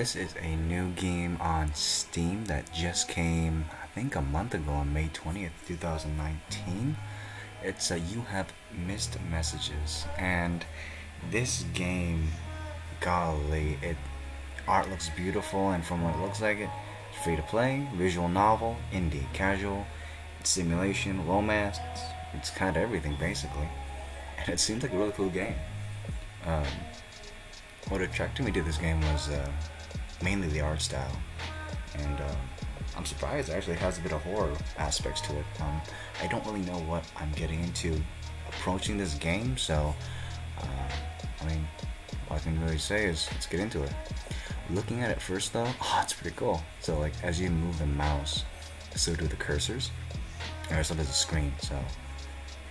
this is a new game on Steam that just came, I think, a month ago on May 20th, 2019. It's a You Have Missed Messages, and this game, golly, it art looks beautiful, and from what it looks like, it, it's free to play, visual novel, indie, casual, simulation, romance. It's, it's kind of everything basically, and it seems like a really cool game. Um, what attracted me to this game was uh, mainly the art style, and uh, I'm surprised it actually has a bit of horror aspects to it. Um, I don't really know what I'm getting into approaching this game, so uh, I mean, all I can really say is let's get into it. Looking at it first though, oh, it's pretty cool. So like as you move the mouse, so do the cursors, or so does the screen. So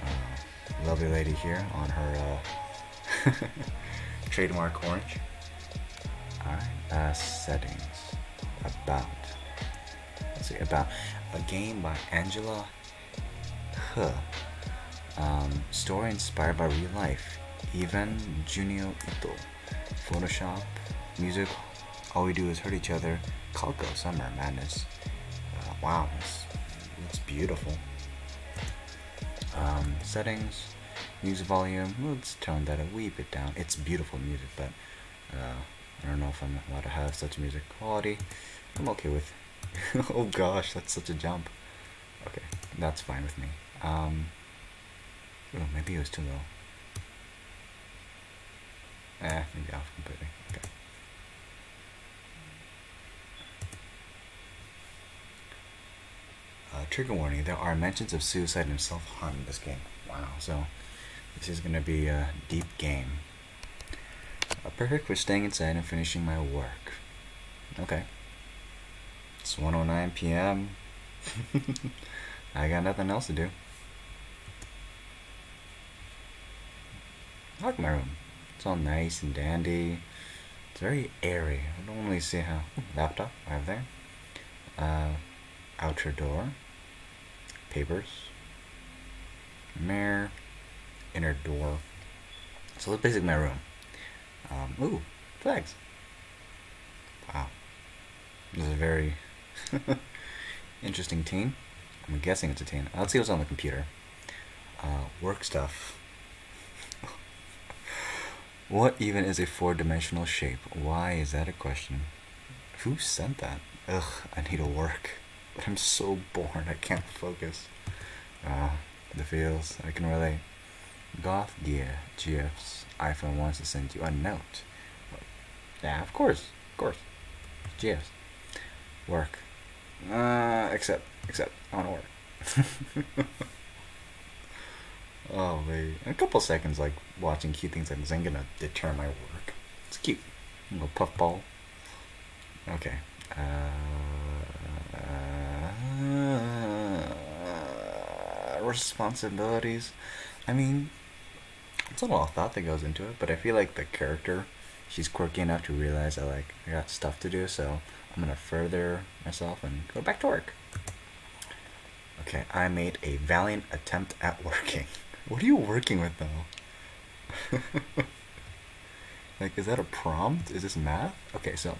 uh, lovely lady here on her uh, trademark orange. Uh, settings. About. Let's see, about a game by Angela Huh. Um, story inspired by real life. Even Junio Ito. Photoshop, music, all we do is hurt each other. Calco, Summer Madness. Uh, wow, it's, it's beautiful. Um, settings, music volume. Let's tone that a wee bit down. It's beautiful music, but uh, I don't know if I'm allowed to have such music quality. I'm okay with. oh gosh, that's such a jump. Okay, that's fine with me. Um, oh, maybe it was too low. Eh, maybe off completely. Okay. Uh, trigger warning, there are mentions of suicide and self-harm in this game. Wow, so this is going to be a deep game. Uh, perfect for staying inside and finishing my work. Okay. It's 1.09 p.m. I got nothing else to do. I like my room. It's all nice and dandy. It's very airy. I don't really see how... laptop, I have there. Uh, outer door, papers, mirror, inner door. So that's basically my room. Um, ooh, flags. Wow. This is a very interesting team. I'm guessing it's a team. Let's see what's on the computer. Uh, work stuff. what even is a four-dimensional shape? Why is that a question? Who sent that? Ugh, I need to work. But I'm so bored, I can't focus. Ah, the feels, I can relate. Goth Gear, GF's iPhone wants to send you a note. Yeah, of course, of course. GF's. Work. Uh, except, except, I want to work. oh, man. In a couple seconds, like, watching cute things like this ain't gonna deter my work. It's cute. A little puffball. Okay. Uh, uh, responsibilities. I mean, it's a lot of thought that goes into it, but I feel like the character, she's quirky enough to realize that like I got stuff to do, so I'm gonna further myself and go back to work. Okay, I made a valiant attempt at working. What are you working with though? like, is that a prompt? Is this math? Okay, so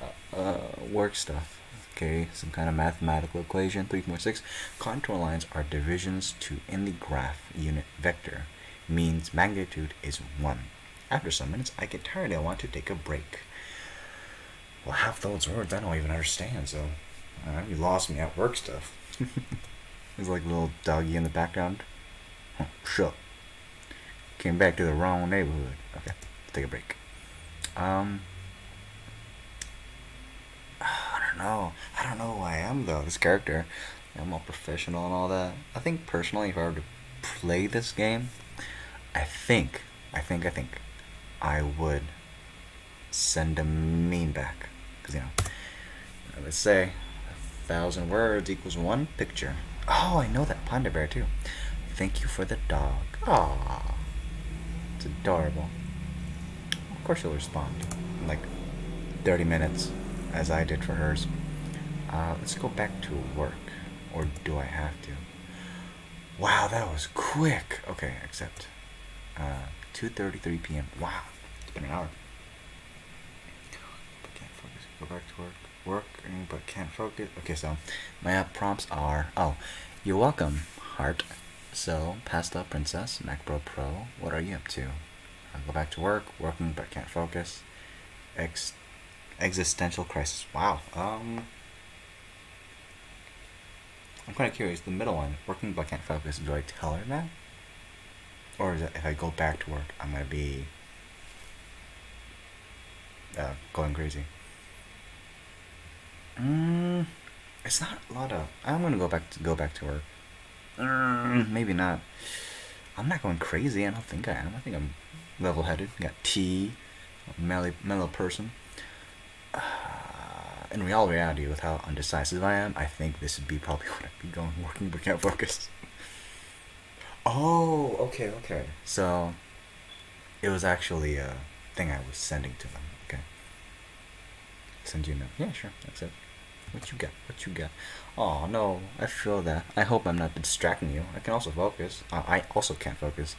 uh, uh, work stuff. Okay, some kind of mathematical equation. 3.6 contour lines are divisions to in the graph unit vector means magnitude is 1. After some minutes, I get tired and I want to take a break. Well, half those words I don't even understand, so uh, you lost me at work stuff. There's like a little doggy in the background. Shut. Came back to the wrong neighborhood. Okay, take a break. Um, I don't know. I don't know who I am though. This character, I'm all professional and all that. I think personally, if I were to play this game, I think, I think, I think, I would send a meme back. Because, you know, let's say a thousand words equals one picture. Oh, I know that Panda Bear too. Thank you for the dog. Aww. It's adorable. Of course she'll respond. In like 30 minutes, as I did for hers. Uh, let's go back to work. Or do I have to? Wow, that was quick. Okay, except uh, 2.33 p.m. Wow, it's been an hour. Can't focus, Go back to work. Working but can't focus. Okay, so my app prompts are oh, you're welcome, heart. So, pasta princess, MacBook Pro. What are you up to? I go back to work. Working but can't focus. Ex existential crisis. Wow. Um. I'm kind of curious. The middle one, working but can't focus. Do I tell her that? Or is it if I go back to work, I'm gonna be uh, going crazy? Mm, it's not a lot of. I'm gonna go back to go back to work. Mm, maybe not. I'm not going crazy. I don't think I am. I think I'm level-headed. Got T, mellow, mellow person. Uh, in real reality, with how undecisive I am, I think this would be probably what I'd be going working but can't focus. Oh, okay, okay. So, it was actually a thing I was sending to them. Okay. Send you a note. Yeah, sure. That's it. What you got? What you got? Oh no, I feel that. I hope I'm not distracting you. I can also focus. Uh, I also can't focus,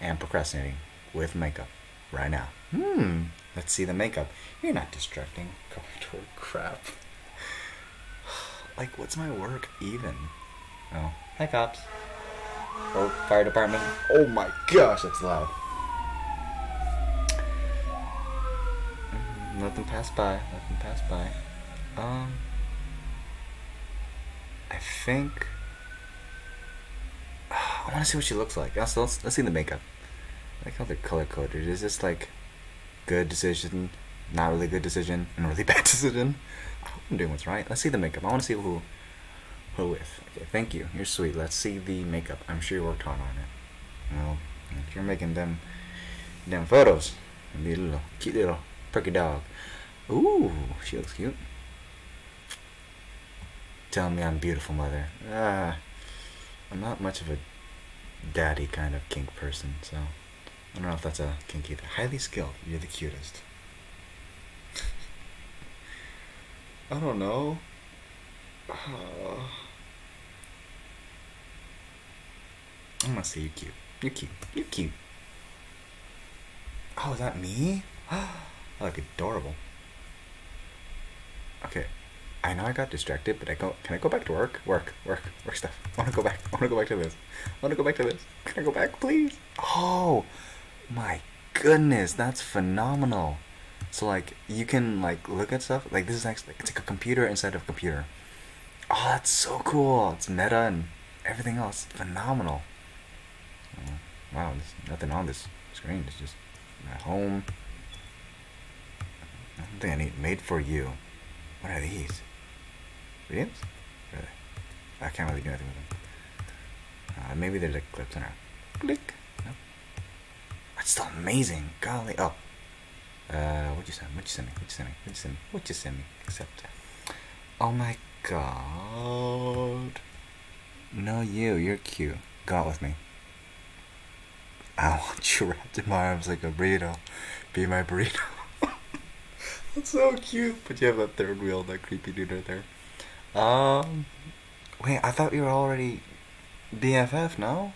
and procrastinating with makeup right now. Hmm. Let's see the makeup. You're not distracting. Crap. like, what's my work even? Oh, hi cops. Or fire department. Oh my gosh, that's loud. Mm, let them pass by. Let them pass by. Um. I think. I want to see what she looks like. Let's, let's, let's see the makeup. I like how they're color coded. Is this like good decision, not really good decision, and really bad decision? I hope I'm doing what's right. Let's see the makeup. I want to see who who with. Okay, thank you. You're sweet. Let's see the makeup. I'm sure you worked hard on it. Well, if you're making them them photos, be a little cute little perky dog. Ooh, she looks cute. Tell me I'm beautiful, mother. Ah, I'm not much of a daddy kind of kink person, so I don't know if that's a kink either. Highly skilled. You're the cutest. I don't know. Uh, I'm gonna say you're cute. You're cute. You're cute. Oh, is that me? I look adorable. Okay, I know I got distracted, but I go. Can I go back to work? Work, work, work stuff. I want to go back. I want to go back to this. I want to go back to this. Can I go back, please? Oh, my goodness, that's phenomenal. So like, you can like look at stuff. Like this is actually it's like a computer inside of a computer. Oh, that's so cool. It's meta and everything else. Phenomenal. Wow, there's nothing on this screen. It's just my home. I don't think I need made for you. What are these? Really? I can't really do anything with them. Uh, maybe there's like clips in there. Click. That's still amazing. Golly. Oh. Uh, what'd you send? What'd you send me? What'd you send me? What'd you send me? What'd you send me? Except. Oh my god. No, you. You're cute. Go out with me. I want you wrapped in my arms like a burrito. Be my burrito. That's so cute. But you have that third wheel, that creepy dude right there. Um, wait, I thought you were already BFF, no?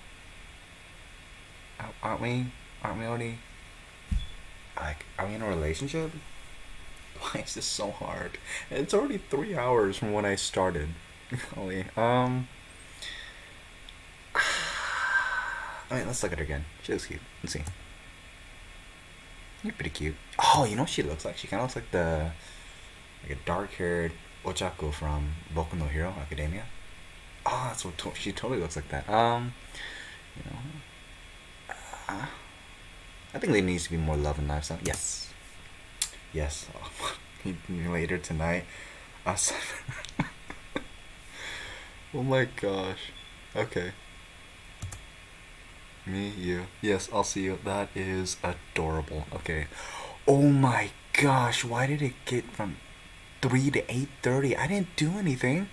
Aren't we? Aren't we already? Like, are we in a relationship? Why is this so hard? It's already three hours from when I started. Golly. Um. I mean, let's look at her again. She looks cute. Let's see. You're pretty cute. Oh, you know what she looks like? She kind of looks like the like a dark-haired Ochako from Boku no Hero Academia. Oh, that's what to- she totally looks like that. Um, you know, uh, I think there needs to be more love in life. Yes, yes. Oh, later tonight, us. oh my gosh. Okay. Me, you. Yes, I'll see you. That is adorable. Okay. Oh my gosh, why did it get from 3 to 8.30? I didn't do anything.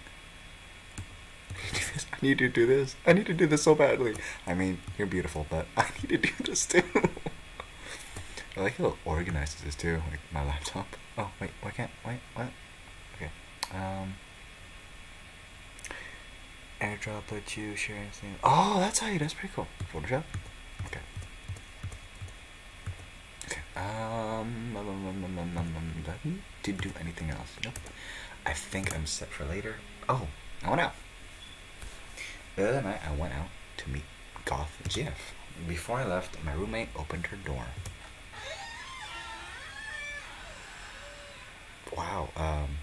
I need to do this. I need to do this so badly. I mean, you're beautiful, but I need to do this too. I like how organized this is too, like my laptop. Oh, wait, why can't, wait, what? Okay. Um airdrop let you share anything. Oh, that's how you. That's pretty cool. Photoshop. Okay. Okay. Um. um, um, um, to do anything else. Nope. I think I'm set for later. Oh, I went out. The other night, I went out to meet Goth Jeff. Before I left, my roommate opened her door. Wow. Um.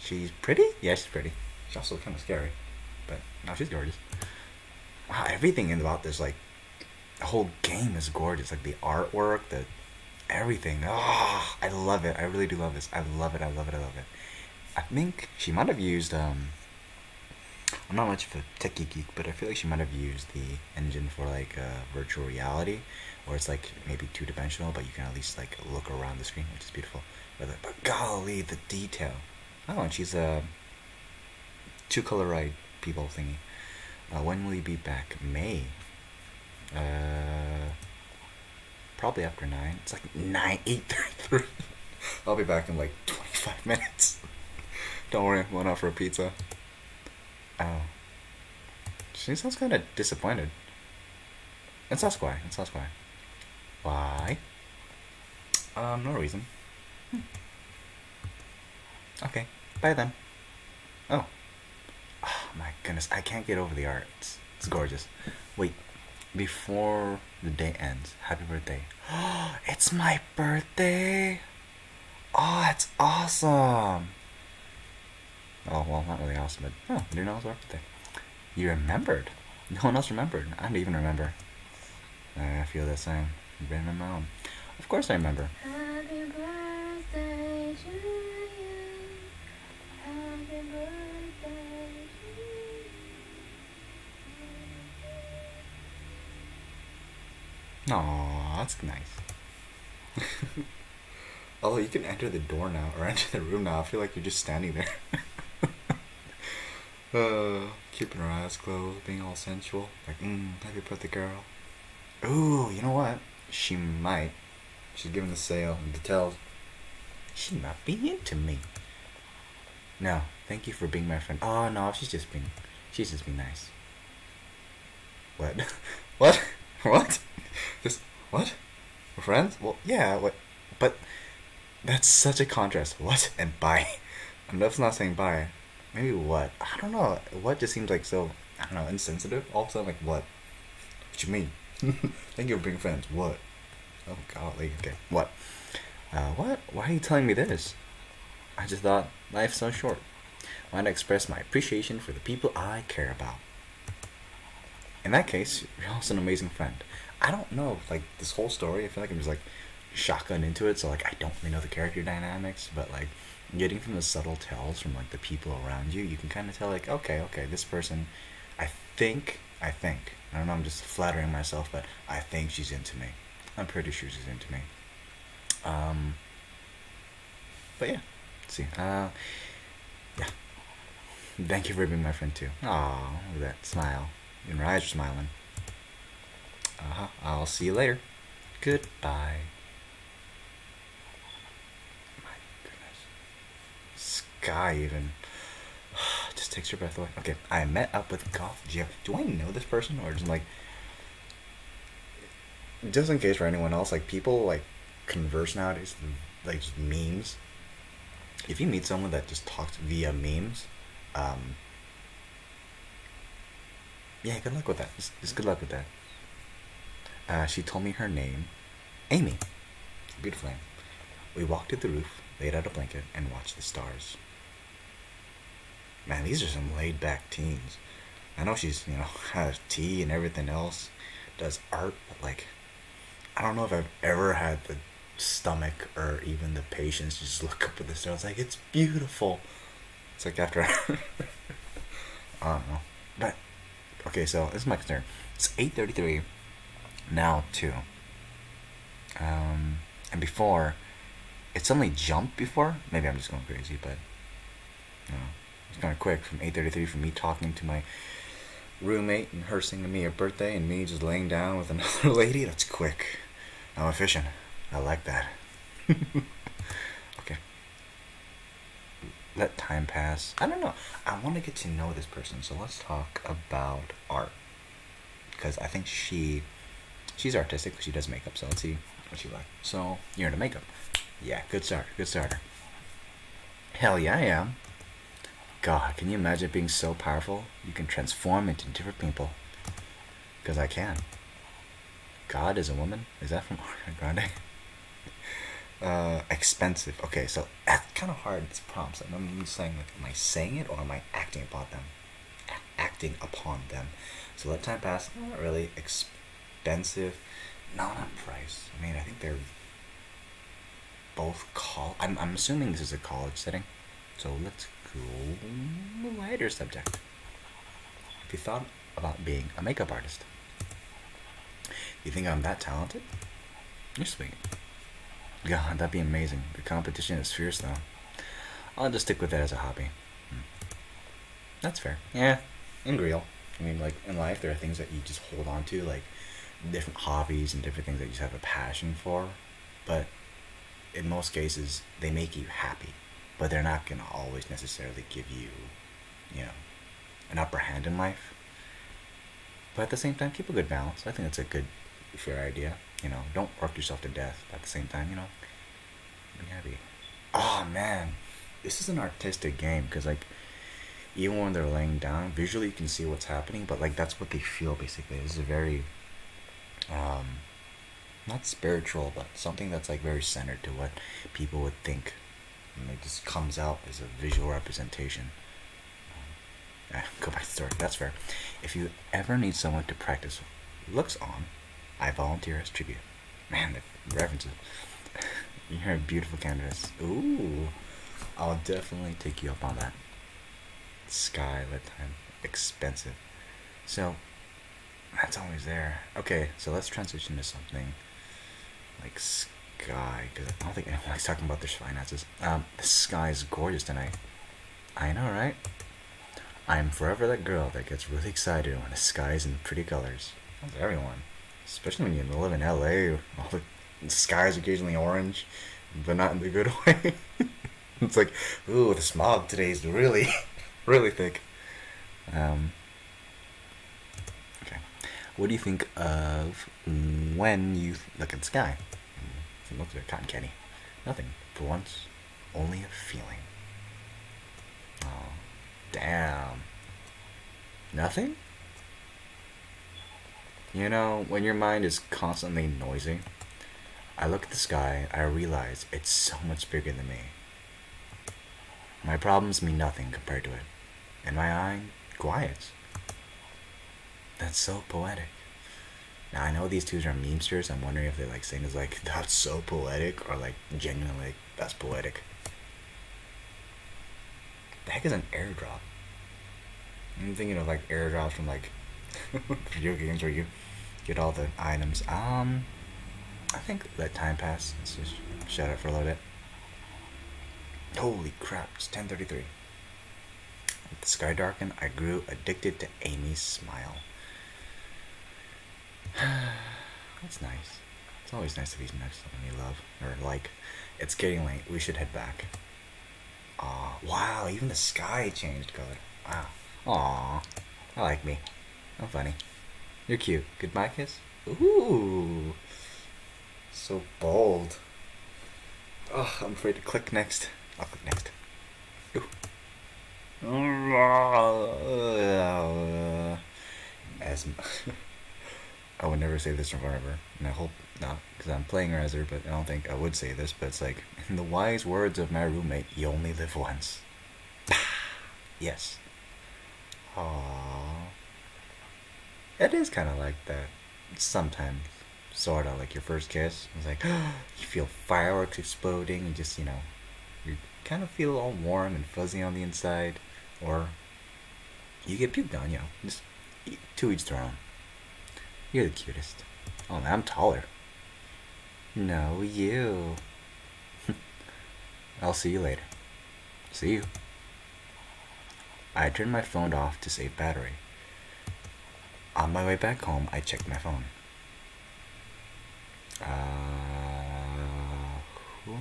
She's pretty. Yeah, she's pretty. She's also kind of scary, but now she's gorgeous. Wow, everything about this like the whole game is gorgeous. Like the artwork, the everything. Ah, I love it. I really do love this. I love it. I love it. I love it. I think she might have used um. I'm not much of a techie geek, but I feel like she might have used the engine for like uh, virtual reality, where it's like maybe two dimensional, but you can at least like look around the screen, which is beautiful. But, but golly, the detail. Oh, and she's a two color ride people thingy. Uh, when will you be back? May. Uh, probably after nine. It's like nine eight thirty three. I'll be back in like twenty five minutes. Don't worry, I'm going out for a pizza. Oh. She sounds kind of disappointed. Let's ask why. Let's why. Why? Um, no reason. Hmm. Okay, bye then. Oh. My goodness, I can't get over the art. It's, it's gorgeous. Wait, before the day ends, happy birthday. It's my birthday! Oh, it's awesome! Oh, well, not really awesome, but oh, didn't know my birthday. You remembered? No one else remembered. I don't even remember. I feel the same. I've Been my mom. Of course I remember. Happy birthday to you. Happy birthday to Aw, that's nice. Although you can enter the door now, or enter the room now. I feel like you're just standing there. uh, keeping her eyes closed, being all sensual. Like, mm, happy birthday, girl. Ooh, you know what? She might. She's giving the sale and details. She might be into me. No, thank you for being my friend. Oh no, she's just being, she's just being nice. What? what? What? Just what? We're friends? Well, yeah. What? But that's such a contrast. What and bye? I'm definitely not saying bye. Maybe what? I don't know. What just seems like so. I don't know. Insensitive. All of a sudden, like what? What you mean? Thank you for being friends. What? Oh golly. Okay. What? Uh, what? Why are you telling me this? I just thought life's so short. Why not express my appreciation for the people I care about. In that case, you're also an amazing friend. I don't know, like this whole story. I feel like I'm just like shotgun into it, so like I don't really know the character dynamics, but like getting from the subtle tells from like the people around you, you can kind of tell like, okay, okay, this person, I think, I think, I don't know, I'm just flattering myself, but I think she's into me. I'm pretty sure she's into me. Um, but yeah, let's see, uh, yeah. Thank you for being my friend too. Aw, that smile. Eyes are smiling. Uh-huh. I'll see you later. Goodbye. My goodness. Sky even just takes your breath away. Okay, I met up with Goth Jeff. Do I know this person or just like just in case for anyone else, like people like converse nowadays, like memes. If you meet someone that just talks via memes, um, yeah, good luck with that. Just, just good luck with that. Uh, she told me her name, Amy. Beautiful name. We walked to the roof, laid out a blanket, and watched the stars. Man, these are some laid back teens. I know she's, you know, has tea and everything else, does art, but like, I don't know if I've ever had the stomach or even the patience to just look up at the stars. Like, it's beautiful. It's like after, I don't know. But, okay, so this is my concern. It's 8.33 now too. Um, and before, it suddenly jumped before. Maybe I'm just going crazy, but you know, it's kind of quick from 8:33 from me talking to my roommate and her singing me a birthday and me just laying down with another lady. That's quick. I'm efficient. I like that. Let time pass. I don't know. I want to get to know this person, so let's talk about art because I think she she's artistic. She does makeup, so let's see what she like. So you're into makeup. Yeah, good start. Good starter. Hell yeah, I am. God, can you imagine being so powerful? You can transform into different people. Because I can. God is a woman? Is that from Ariana Grande? Uh, expensive. Okay, so that's kind of hard. It's prompts. I'm saying, like, am I saying it or am I acting upon them? A- acting upon them. So let time pass. Not really expensive. No, not price. I mean, I think they're both call. I'm I'm assuming this is a college setting. So let's go lighter subject. Have you thought about being a makeup artist, you think I'm that talented? You're sweet. God, that'd be amazing. The competition is fierce, though. I'll just stick with that as a hobby. Hmm. That's fair. Yeah, in real. I mean, like in life, there are things that you just hold on to, like different hobbies and different things that you just have a passion for. But in most cases, they make you happy, but they're not gonna always necessarily give you, you know, an upper hand in life. But at the same time, keep a good balance. I think that's a good, fair idea. You know, don't work yourself to death. At the same time, you know, be happy. Oh man, this is an artistic game because like, even when they're laying down, visually you can see what's happening, but like that's what they feel basically. This is a very, um, not spiritual, but something that's like very centered to what people would think, and it just comes out as a visual representation. Go back to the story. That's fair. If you ever need someone to practice looks on, I volunteer as tribute. Man, the references. You're a beautiful canvas. Ooh, I'll definitely take you up on that. Sky, let time, expensive. So that's always there. Okay, so let's transition to something like sky because I don't think anyone likes talking about their finances. Um, the sky is gorgeous tonight. I know, right? I'm forever that girl that gets really excited when the sky is in pretty colors. That's everyone, especially when you live in LA. All the skies occasionally orange, but not in the good way. it's like, ooh, the smog today is really, really thick. Um, okay, what do you think of when you look at the sky? It looks like cotton candy. Nothing. For once, only a feeling. Oh, damn. Nothing? You know, when your mind is constantly noisy, I look at the sky, I realize it's so much bigger than me. My problems mean nothing compared to it, and my eye quiets. That's so poetic. Now I know these two are memesters. I'm wondering if they're like saying is like that's so poetic or like genuinely that's poetic. The heck is an airdrop? I'm thinking of like airdrops from like video games where you get all the items. Um, I think let time pass. Let's just shut up for a little bit. Holy crap! It's 10:33. With the sky darkened, I grew addicted to Amy's smile. That's nice. It's always nice to be next to someone you love or like. It's getting late. We should head back. Aw, wow, even the sky changed color. Wow. Aw, I like me. I'm funny. You're cute. Goodbye kiss? Ooh. So bold. Oh, I'm afraid to click next. I'll click next. Ooh. As I would never say this of her, and I hope not, because I'm playing her, but I don't think I would say this, but it's like, in the wise words of my roommate, you only live once. yes. Aww. It is kind of like that. Sometimes. Sort of like your first kiss. It's like, you feel fireworks exploding, and just, you know, you kind of feel all warm and fuzzy on the inside. Or you get puked on, you know. Just to each their own. You're the cutest. Oh, man, I'm taller. No, you. I'll see you later. See you. I turned my phone off to save battery. On my way back home, I checked my phone. Uh, who?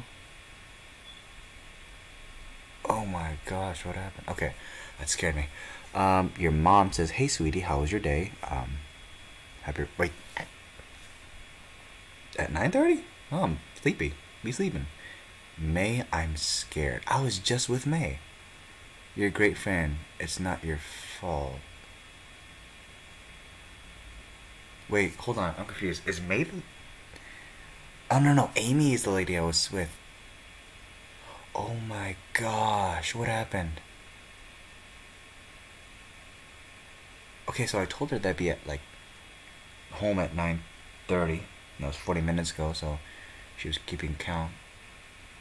Oh my gosh, what happened? Okay, that scared me. Um, your mom says, "Hey, sweetie, how was your day?" Um, happy. Wait. At nine thirty? Oh, I'm sleepy. Be sleeping. May, I'm scared. I was just with May. You're a great fan. It's not your fault. Wait, hold on. I'm confused. Is May the... Oh, no, no. Amy is the lady I was with. Oh my gosh. What happened? Okay, so I told her that'd be at, like, home at 9.30. That was 40 minutes ago, so she was keeping count.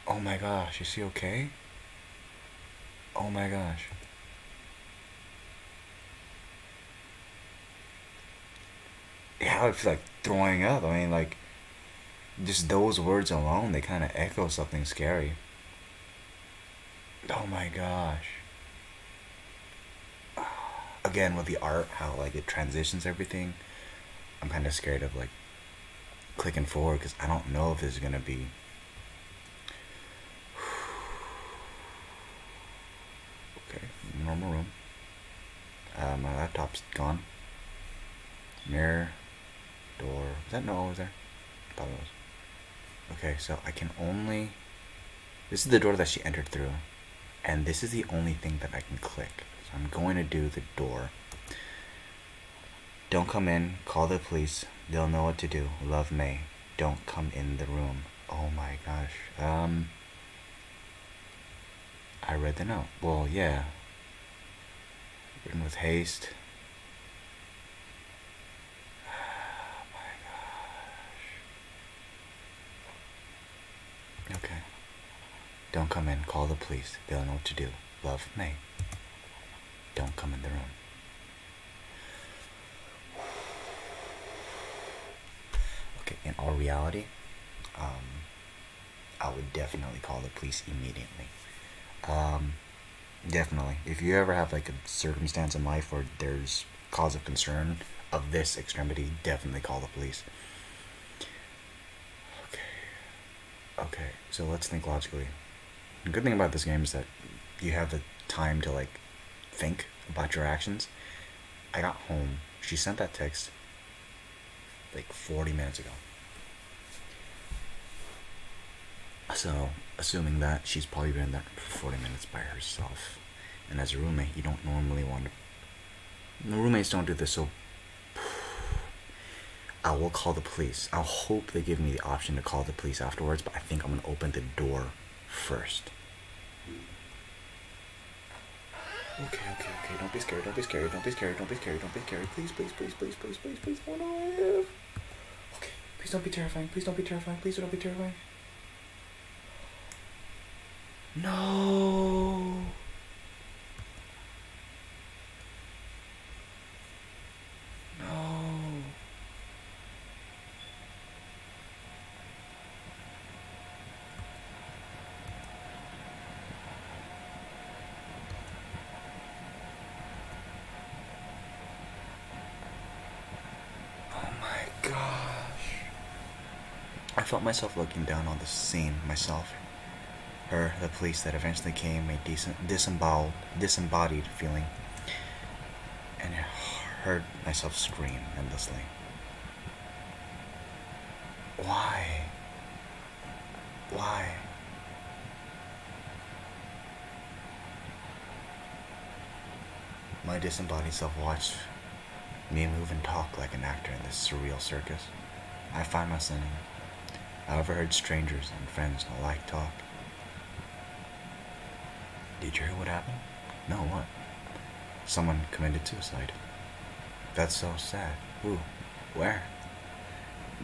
Oh my gosh. Is she okay? Oh my gosh. Yeah, I feel like throwing up. I mean, like, just those words alone, they kind of echo something scary. Oh my gosh. Again, with the art, how, like, it transitions everything, I'm kind of scared of, like, clicking forward because I don't know if this is going to be Okay, normal room. Uh, my laptop's gone. Mirror, door. Was that no over there? I thought it was. Okay, so I can only. This is the door that she entered through, and this is the only thing that I can click. So I'm going to do the door. Don't come in. Call the police. They'll know what to do. Love May. Don't come in the room. Oh my gosh. Um. I read the note. Well, yeah. Written with haste. Oh my gosh. Okay. Don't come in. Call the police. They'll know what to do. Love, May. Don't come in the room. Okay, in all reality, um, I would definitely call the police immediately. Um, definitely. If you ever have like a circumstance in life where there's cause of concern of this extremity, definitely call the police. Okay. Okay, so let's think logically. The good thing about this game is that you have the time to like think about your actions. I got home. She sent that text like 40 minutes ago. So, assuming that she's probably been there for 40 minutes by herself. And as a roommate, you don't normally want to. No, roommates don't do this, so. I will call the police. I'll hope they give me the option to call the police afterwards, but I think I'm gonna open the door first. Okay, okay, okay. Don't be scared. Don't be scared. Don't be scared. Don't be scared. Don't be scared. Please, please, please, please, please, please, please. Oh no, I have. Okay. Please don't be terrifying. Please don't be terrifying. Please don't be terrifying. No. Oh my gosh. I felt myself looking down on the scene myself. Her, the police that eventually came, a decent, disemboweled, disembodied feeling, and I heard myself scream endlessly. Why? Why? My disembodied self watched me move and talk like an actor in this surreal circus. I find myself. I overheard strangers and friends alike talk. Did you hear what happened? No, what? Someone committed suicide. That's so sad. Who? Where?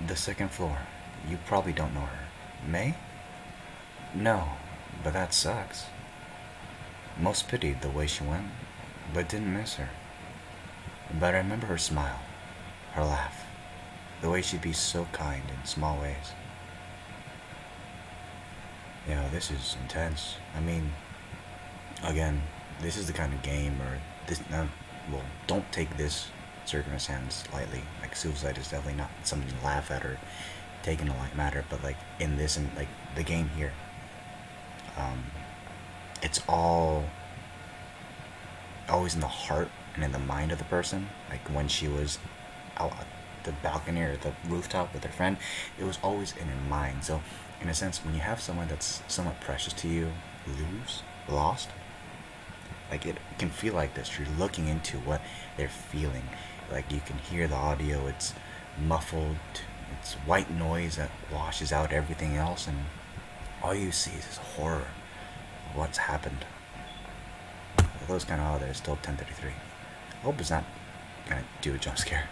The second floor. You probably don't know her. May? No, but that sucks. Most pitied the way she went, but didn't miss her. But I remember her smile, her laugh, the way she'd be so kind in small ways. Yeah, this is intense. I mean, again, this is the kind of game or this. Uh, well, don't take this circumstance lightly. Like suicide is definitely not something to laugh at or take in a light matter. But like in this and like the game here, um, it's all always in the heart and in the mind of the person. Like when she was out the balcony or the rooftop with her friend, it was always in her mind. So, in a sense, when you have someone that's somewhat precious to you lose, lost, like it can feel like this. You're looking into what they're feeling. Like you can hear the audio, it's muffled, it's white noise that washes out everything else, and all you see is horror of what's happened. Those kind of there, it's still 10:33. I hope it's not gonna do a jump scare.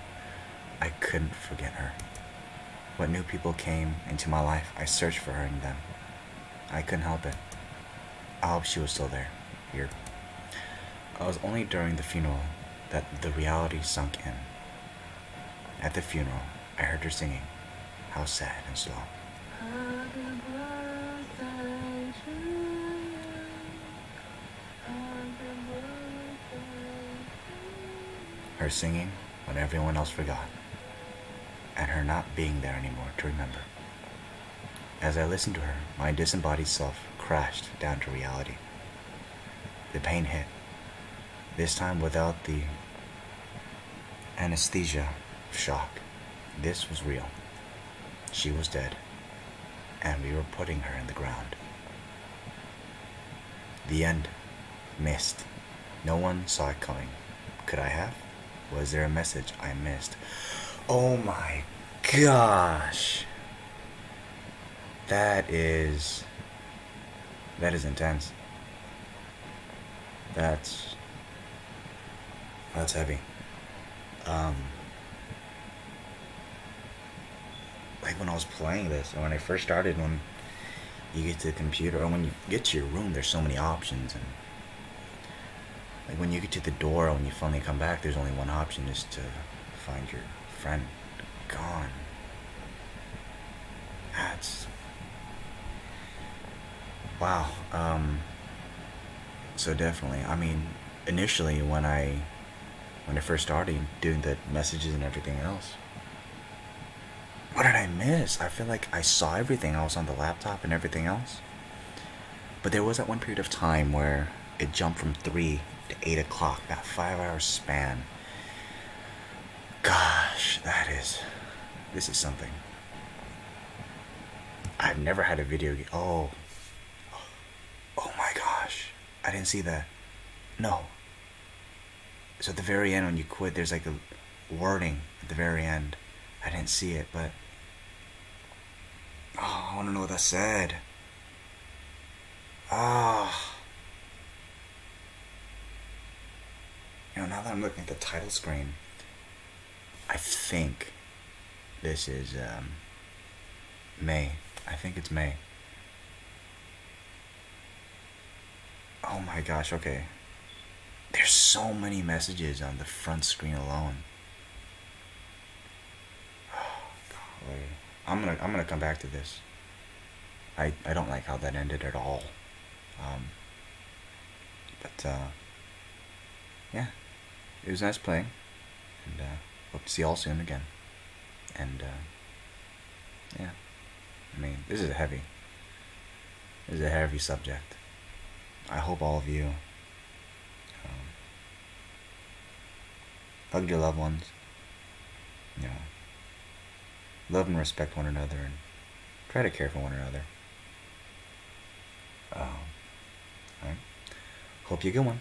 I couldn't forget her. What new people came into my life, I searched for her in them. I couldn't help it. I hope she was still there, here. It was only during the funeral that the reality sunk in. At the funeral, I heard her singing, How Sad and Slow. Her singing when everyone else forgot, and her not being there anymore to remember. As I listened to her, my disembodied self crashed down to reality. The pain hit, this time without the anesthesia of shock. This was real. She was dead, and we were putting her in the ground. The end. Missed. No one saw it coming. Could I have? Was there a message I missed? Oh my gosh. That is. That is intense. That's. That's heavy. Um. Like when I was playing this, or when I first started, when you get to the computer, or when you get to your room, there's so many options, and like when you get to the door, when you finally come back, there's only one option: is to find your friend gone. That's wow. Um, so definitely, I mean, initially when I when I first started doing the messages and everything else, what did I miss? I feel like I saw everything I was on the laptop and everything else. But there was that one period of time where it jumped from 3 to 8 o'clock, that five hour span. Gosh, that is. This is something. I've never had a video game. Oh. Oh my gosh. I didn't see that. No. So at the very end, when you quit, there's like a wording at the very end. I didn't see it, but. Oh, I want to know what that said. Ah. You know, now that I'm looking at the title screen, I think this is um, May. I think it's May. Oh my gosh, okay. There's so many messages on the front screen alone. Golly. I'm gonna I'm gonna come back to this. I I don't like how that ended at all. Um, but uh, yeah, it was nice playing, and uh, hope to see you all soon again. And uh, yeah, I mean this is a heavy. This is a heavy subject. I hope all of you um, hug your loved ones. You know, love and respect one another, and try to care for one another. Um, all right. Hope you get one.